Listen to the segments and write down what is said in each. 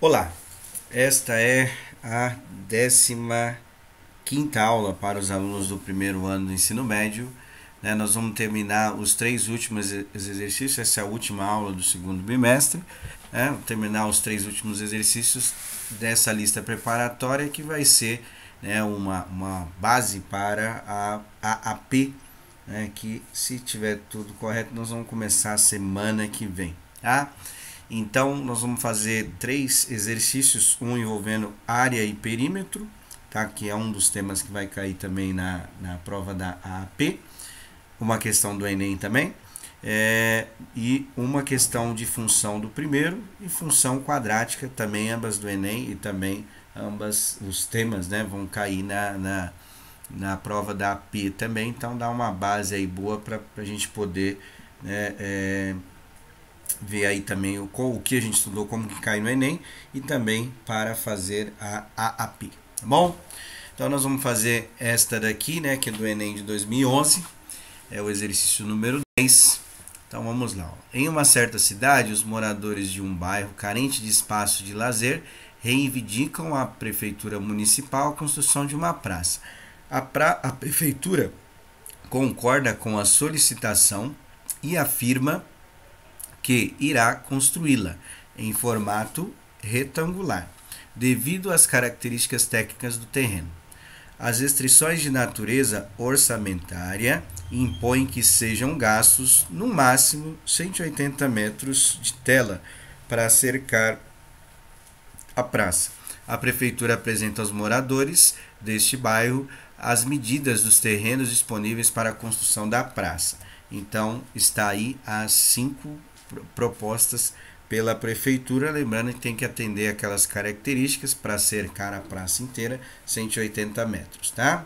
Olá, esta é a 15 aula para os alunos do primeiro ano do ensino médio. Né? Nós vamos terminar os três últimos exercícios, essa é a última aula do segundo bimestre. Né? Terminar os três últimos exercícios dessa lista preparatória que vai ser né, uma, uma base para a AAP, né, que se tiver tudo correto, nós vamos começar a semana que vem. Tá? Então, nós vamos fazer três exercícios, um envolvendo área e perímetro, tá? que é um dos temas que vai cair também na, na prova da AAP, uma questão do Enem também, é, e uma questão de função do primeiro e função quadrática, também ambas do Enem e também ambas os temas né, vão cair na, na, na prova da AP também, então dá uma base aí boa para a gente poder né, é, ver aí também o, o que a gente estudou, como que cai no Enem e também para fazer a AAP, tá bom? Então nós vamos fazer esta daqui, né, que é do Enem de 2011, é o exercício número 10. Então vamos lá. Em uma certa cidade, os moradores de um bairro carente de espaço de lazer reivindicam à prefeitura municipal a construção de uma praça. A, pra, a prefeitura concorda com a solicitação e afirma que irá construí-la em formato retangular, devido às características técnicas do terreno. As restrições de natureza orçamentária impõem que sejam gastos, no máximo, 180 metros de tela para cercar a praça. A prefeitura apresenta aos moradores deste bairro as medidas dos terrenos disponíveis para a construção da praça. Então, está aí as cinco propostas pela prefeitura, lembrando que tem que atender aquelas características para cercar a praça inteira, 180 metros, tá?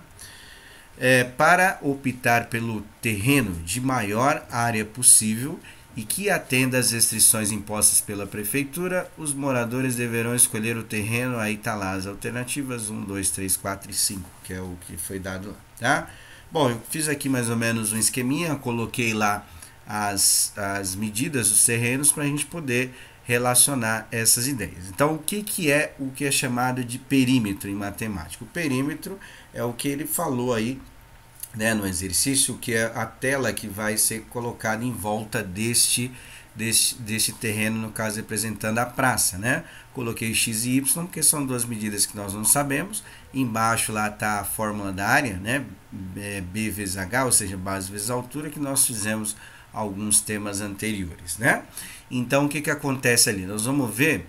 É, para optar pelo terreno de maior área possível e que atenda às restrições impostas pela prefeitura, os moradores deverão escolher o terreno, aí tá lá as alternativas 1, 2, 3, 4 e 5, que é o que foi dado lá, tá? Bom, eu fiz aqui mais ou menos um esqueminha, coloquei lá as, as medidas dos terrenos para a gente poder relacionar essas ideias. Então, o que, que é o que é chamado de perímetro em matemática? O perímetro é o que ele falou aí né, no exercício, que é a tela que vai ser colocada em volta deste, deste, deste terreno, no caso representando a praça. Né? Coloquei x e y, porque são duas medidas que nós não sabemos. Embaixo lá está a fórmula da área, né? É, B vezes H, ou seja, base vezes altura, que nós fizemos alguns temas anteriores, né? Então, o que, que acontece ali? Nós vamos ver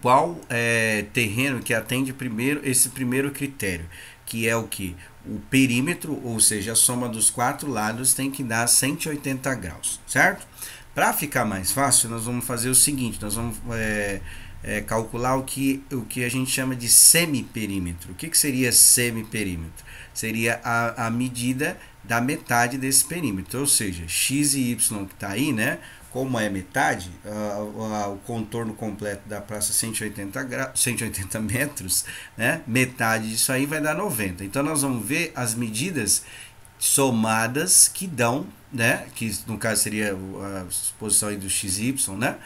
qual é, terreno que atende primeiro esse primeiro critério, que é o que? O perímetro, ou seja, a soma dos quatro lados tem que dar 180 graus, certo? Para ficar mais fácil, nós vamos fazer o seguinte, nós vamos é, é, calcular o que, o que a gente chama de semiperímetro. O que, que seria semiperímetro? Seria a, a medida da metade desse perímetro, ou seja, x e y que está aí, né? Como é metade, uh, uh, o contorno completo da praça 180, gra 180 metros, né? Metade disso aí vai dar 90. Então nós vamos ver as medidas somadas que dão, né? Que no caso seria a exposição do xy, né?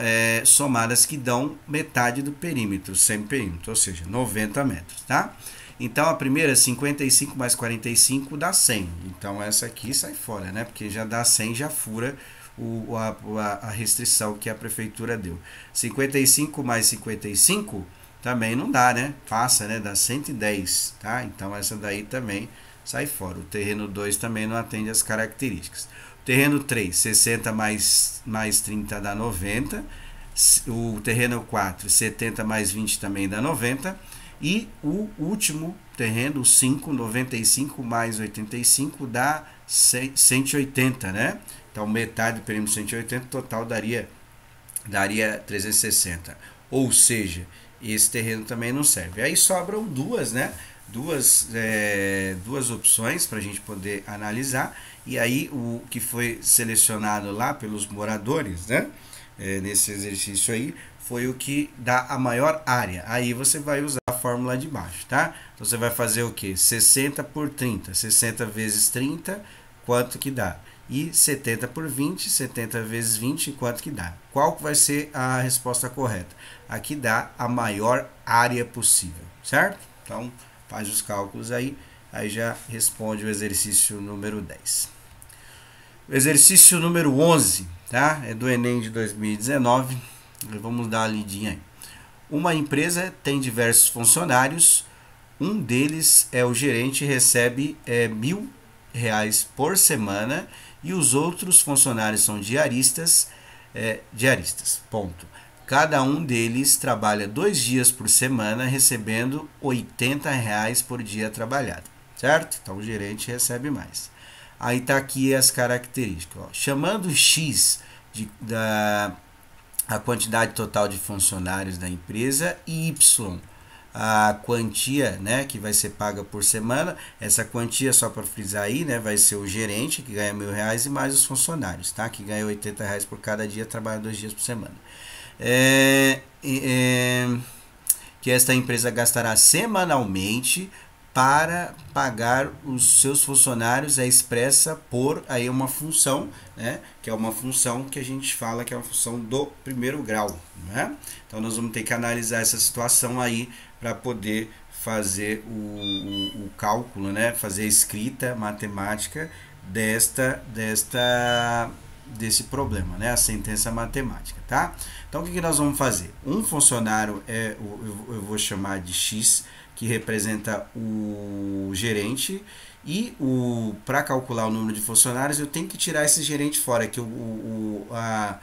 É, somadas que dão metade do perímetro, semi-perímetro, ou seja, 90 metros, tá? Então a primeira 55 mais 45 dá 100. Então essa aqui sai fora, né? Porque já dá 100, já fura o, a, a restrição que a prefeitura deu. 55 mais 55 também não dá, né? Passa, né? Dá 110, tá? Então essa daí também sai fora. O terreno 2 também não atende as características. O terreno 3, 60 mais, mais 30 dá 90. O terreno 4, 70 mais 20 também dá 90 e o último terreno, 5, 95 mais 85 dá 180, né? Então metade do perímetro 180 total daria daria 360. Ou seja, esse terreno também não serve. Aí sobram duas, né? Duas, é, duas opções para a gente poder analisar. E aí o que foi selecionado lá pelos moradores, né? É, nesse exercício aí, foi o que dá a maior área. Aí você vai usar a fórmula de baixo, tá? Então você vai fazer o que? 60 por 30. 60 vezes 30, quanto que dá? E 70 por 20, 70 vezes 20, quanto que dá? Qual vai ser a resposta correta? Aqui dá a maior área possível, certo? Então, faz os cálculos aí, aí já responde o exercício número 10. O exercício número 11, tá? É do Enem de 2019. Vamos dar uma lidinha aí. Uma empresa tem diversos funcionários, um deles é o gerente recebe é, mil reais por semana e os outros funcionários são diaristas, é, diaristas, ponto. Cada um deles trabalha dois dias por semana, recebendo 80 reais por dia trabalhado, certo? Então o gerente recebe mais. Aí tá aqui as características. Ó. Chamando X de, da a quantidade total de funcionários da empresa e Y a quantia né, que vai ser paga por semana. Essa quantia, só para frisar aí, né, vai ser o gerente, que ganha mil reais, e mais os funcionários, tá? que ganha 80 reais por cada dia, trabalha dois dias por semana. É, é, que esta empresa gastará semanalmente para pagar os seus funcionários é expressa por aí uma função, né, que é uma função que a gente fala que é uma função do primeiro grau, né? Então nós vamos ter que analisar essa situação aí para poder fazer o, o, o, cálculo, né, fazer a escrita matemática desta desta desse problema, né, a sentença matemática, tá? Então o que, que nós vamos fazer? Um funcionário é eu, vou chamar de x que representa o gerente e o para calcular o número de funcionários eu tenho que tirar esse gerente fora que o, o, a,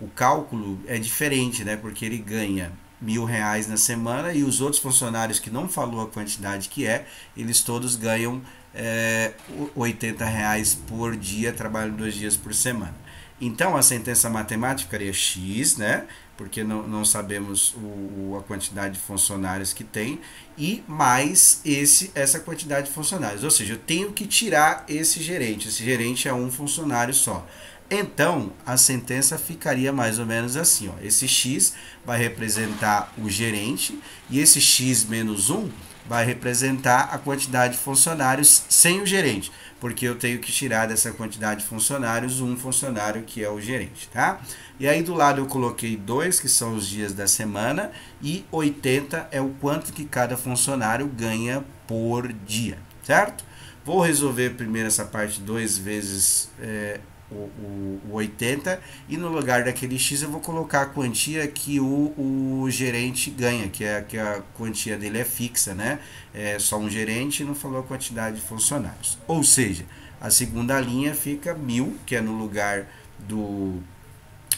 o cálculo é diferente né porque ele ganha mil reais na semana e os outros funcionários que não falou a quantidade que é eles todos ganham é, 80 reais por dia trabalham dois dias por semana então a sentença matemática ficaria x né porque não, não sabemos o, a quantidade de funcionários que tem, e mais esse essa quantidade de funcionários. Ou seja, eu tenho que tirar esse gerente. Esse gerente é um funcionário só. Então, a sentença ficaria mais ou menos assim. Ó. Esse x vai representar o gerente e esse x menos 1 vai representar a quantidade de funcionários sem o gerente, porque eu tenho que tirar dessa quantidade de funcionários um funcionário que é o gerente, tá? E aí do lado eu coloquei dois, que são os dias da semana, e 80 é o quanto que cada funcionário ganha por dia, certo? Vou resolver primeiro essa parte 2 vezes é, o, o, o 80 e no lugar daquele X eu vou colocar a quantia que o, o gerente ganha, que é que a quantia dele é fixa, né? É só um gerente não falou a quantidade de funcionários. Ou seja, a segunda linha fica mil, que é no lugar do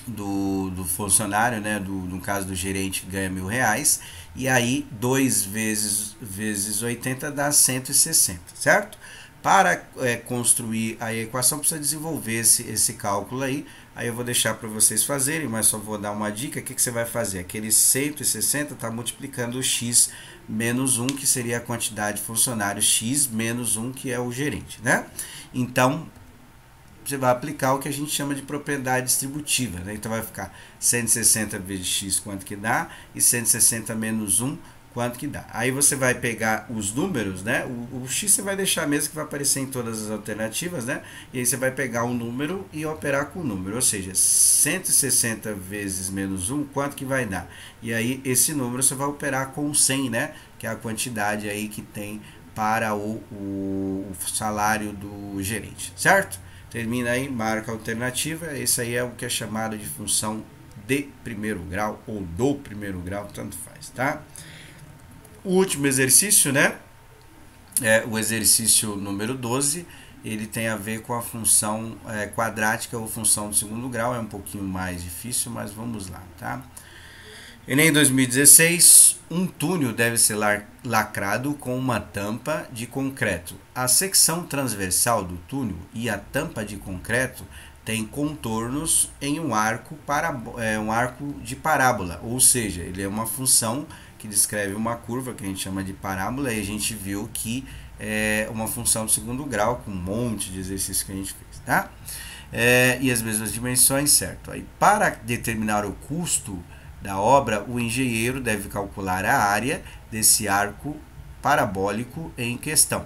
do, do funcionário, né, do, no caso do gerente, ganha mil reais, e aí 2 vezes, vezes 80 dá 160, certo? Para é, construir a equação, precisa desenvolver esse, esse cálculo aí, aí eu vou deixar para vocês fazerem, mas só vou dar uma dica, o que, que você vai fazer? Aquele 160 está multiplicando o x menos 1, que seria a quantidade de funcionários x menos 1, que é o gerente, né? Então, você vai aplicar o que a gente chama de propriedade distributiva. Né? Então vai ficar 160 vezes x quanto que dá e 160 menos 1 quanto que dá. Aí você vai pegar os números, né? O, o, x você vai deixar mesmo que vai aparecer em todas as alternativas, né? E aí você vai pegar um número e operar com o número, ou seja, 160 vezes menos 1, quanto que vai dar? E aí esse número você vai operar com 100, né? Que é a quantidade aí que tem para o, o, o salário do gerente, certo? termina aí, marca alternativa. Esse aí é o que é chamado de função de primeiro grau ou do primeiro grau, tanto faz, tá? O último exercício, né? É o exercício número 12. Ele tem a ver com a função é, quadrática ou função do segundo grau. É um pouquinho mais difícil, mas vamos lá, tá? Enem 2016, um túnel deve ser lacrado com uma tampa de concreto. A secção transversal do túnel e a tampa de concreto têm contornos em um arco, para, é, um arco de parábola, ou seja, ele é uma função que descreve uma curva que a gente chama de parábola e a gente viu que é uma função do segundo grau com um monte de exercícios que a gente fez, tá? É, e as mesmas dimensões, certo? Aí, para determinar o custo da obra, o engenheiro deve calcular a área desse arco parabólico em questão,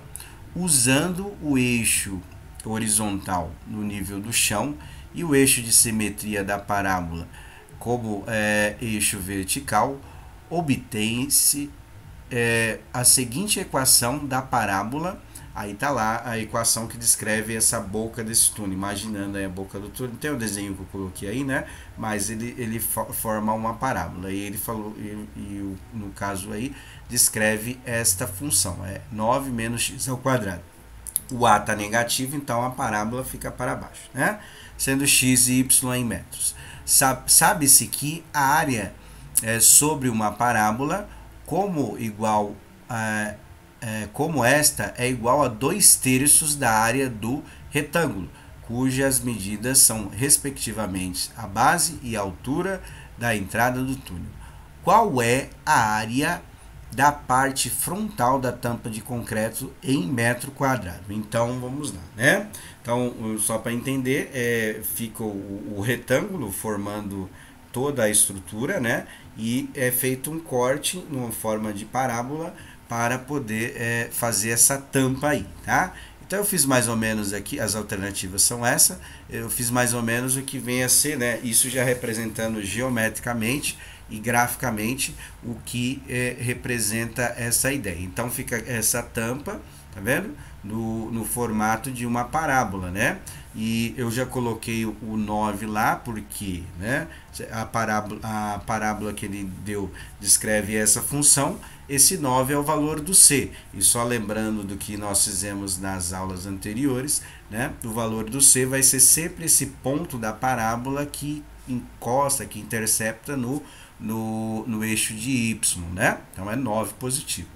usando o eixo horizontal no nível do chão e o eixo de simetria da parábola como é, eixo vertical, obtém-se é, a seguinte equação da parábola. Aí tá lá a equação que descreve essa boca desse túnel, imaginando a boca do túnel. Tem o desenho que eu coloquei aí, né? Mas ele, ele forma uma parábola. E ele falou, e, e no caso aí, descreve esta função, é 9 menos x ao quadrado. O a está negativo, então a parábola fica para baixo, né? Sendo x e y em metros. Sabe-se que a área é, sobre uma parábola, como igual a, é, como esta, é igual a 2 terços da área do retângulo, cujas medidas são respectivamente a base e a altura da entrada do túnel. Qual é a área da parte frontal da tampa de concreto em metro quadrado. Então vamos lá, né? Então, só para entender, é, fica o, o, retângulo formando toda a estrutura, né? E é feito um corte numa forma de parábola para poder é, fazer essa tampa aí, tá? Então eu fiz mais ou menos aqui, as alternativas são essa, eu fiz mais ou menos o que vem a ser, né? Isso já representando geometricamente e graficamente o que é, representa essa ideia. Então fica essa tampa, tá vendo? No, no formato de uma parábola, né? E eu já coloquei o 9 lá, porque né, a, parábola, a parábola que ele deu descreve essa função. Esse 9 é o valor do C. E só lembrando do que nós fizemos nas aulas anteriores, né, o valor do C vai ser sempre esse ponto da parábola que encosta, que intercepta no no, no eixo de y, né? Então é 9 positivo.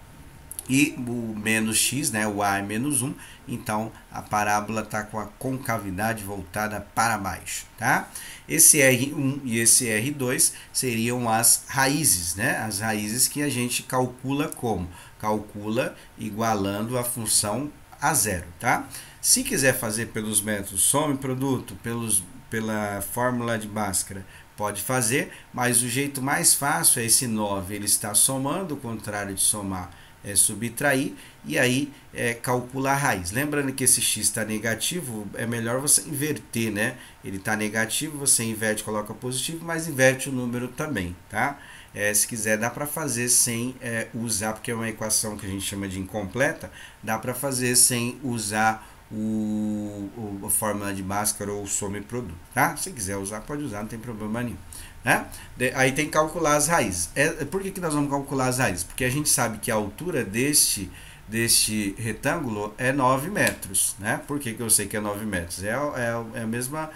E o menos x, né? o a é menos 1, então a parábola está com a concavidade voltada para baixo. Tá? Esse R1 e esse R2 seriam as raízes, né? as raízes que a gente calcula como? Calcula igualando a função a zero. Tá? Se quiser fazer pelos métodos some produto, pelos, pela fórmula de Bhaskara, pode fazer, mas o jeito mais fácil é esse 9, ele está somando, o contrário de somar é subtrair, e aí é calcular a raiz. Lembrando que esse x está negativo, é melhor você inverter, né? Ele está negativo, você inverte, coloca positivo, mas inverte o número também, tá? É, se quiser, dá para fazer sem é, usar, porque é uma equação que a gente chama de incompleta, dá para fazer sem usar o, o, a fórmula de Bhaskara ou o some produto, tá? Se quiser usar, pode usar, não tem problema nenhum. Né? De, aí tem que calcular as raízes. É, por que, que nós vamos calcular as raízes? Porque a gente sabe que a altura deste, deste retângulo é 9 metros. Né? Por que, que eu sei que é 9 metros? É, é, é a mesma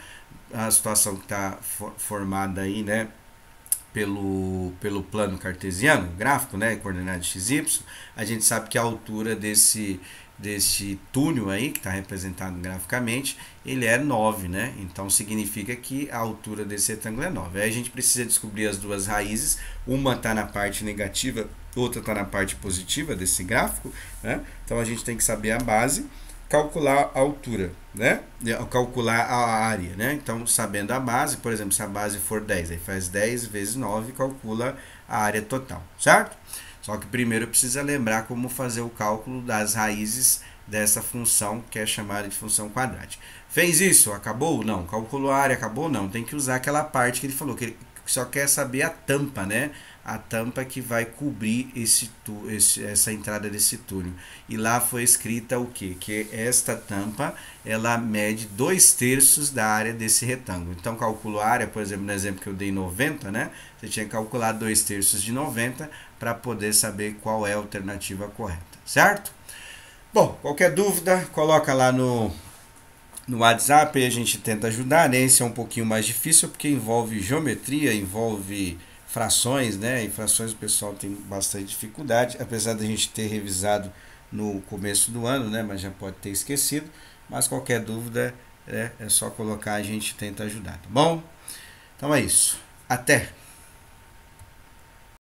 a situação que está for, formada aí, né? Pelo, pelo plano cartesiano, gráfico, né? Coordenada XY, a gente sabe que a altura desse, deste túnel aí, que está representado graficamente, ele é 9, né? Então significa que a altura desse retângulo é 9. Aí a gente precisa descobrir as duas raízes, uma está na parte negativa, outra está na parte positiva desse gráfico, né? Então a gente tem que saber a base, calcular a altura, né? Calcular a área, né? Então sabendo a base, por exemplo, se a base for 10, aí faz 10 vezes 9 e calcula a área total, certo? Só que primeiro precisa lembrar como fazer o cálculo das raízes dessa função que é chamada de função quadrática. Fez isso? Acabou? Não. Calculou a área? Acabou? Não. Tem que usar aquela parte que ele falou, que ele só quer saber a tampa, né? A tampa que vai cobrir esse, esse, essa entrada desse túnel. E lá foi escrita o que? Que esta tampa ela mede dois terços da área desse retângulo. Então calculo a área, por exemplo, no exemplo que eu dei 90, né? Você tinha que calcular dois terços de 90 para poder saber qual é a alternativa correta, certo? Bom, qualquer dúvida, coloca lá no no WhatsApp e a gente tenta ajudar, né? Esse é um pouquinho mais difícil porque envolve geometria, envolve frações, né? E frações o pessoal tem bastante dificuldade, apesar da gente ter revisado no começo do ano, né? Mas já pode ter esquecido. Mas qualquer dúvida é, é só colocar, a gente tenta ajudar, tá bom? Então é isso. Até!